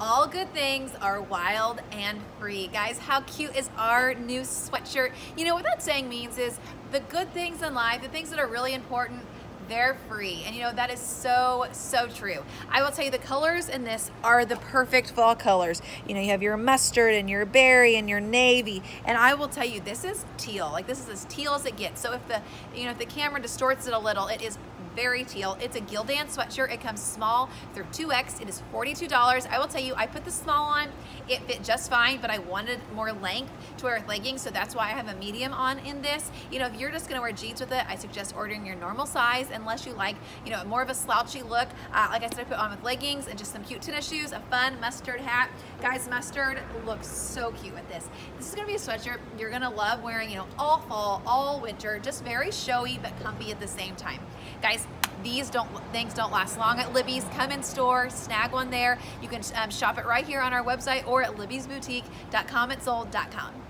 All good things are wild and free. Guys, how cute is our new sweatshirt? You know, what that saying means is the good things in life, the things that are really important, they're free. And you know, that is so, so true. I will tell you the colors in this are the perfect fall colors. You know, you have your mustard and your berry and your navy. And I will tell you, this is teal. Like this is as teal as it gets. So if the, you know, if the camera distorts it a little, it is very teal. It's a Gildan sweatshirt. It comes small through 2X. It is $42. I will tell you, I put the small on. It fit just fine, but I wanted more length to wear with leggings, so that's why I have a medium on in this. You know, if you're just gonna wear jeans with it, I suggest ordering your normal size unless you like, you know, more of a slouchy look. Uh, like I said, I put on with leggings and just some cute tennis shoes, a fun mustard hat. Guys, mustard looks so cute with this. This is gonna be a sweatshirt you're gonna love wearing, you know, all fall, all winter, just very showy but comfy at the same time. Guys, these don't things don't last long at Libby's. Come in store, snag one there. You can um, shop it right here on our website or at libby'sboutique.com at sold.com.